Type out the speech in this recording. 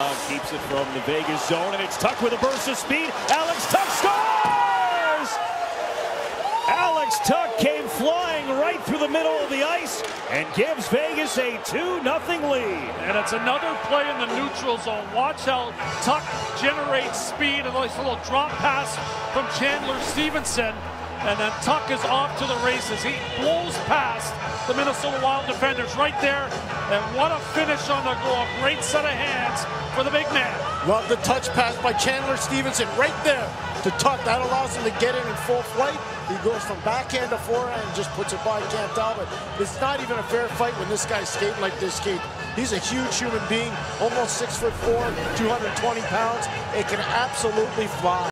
Keeps it from the Vegas zone, and it's Tuch with a burst of speed. Alex Tuch scores! Alex Tuch came flying right through the middle of the ice and gives Vegas a 2 0 lead. And it's another play in the neutral zone. Watch how Tuch generates speed. A nice little drop pass from Chandler Stephenson. And then Tuch is off to the races. He blows past the Minnesota Wild defenders right there. And what a finish on the goal. Great set of hands for the big man. Love the touch pass by Chandler Stephenson right there to Tuch. That allows him to get in in full flight. He goes from backhand to forehand and just puts it by Cam Talbot. It's not even a fair fight when this guy's skating like this skate. He's a huge human being, almost six foot four, 220 pounds. It can absolutely fly.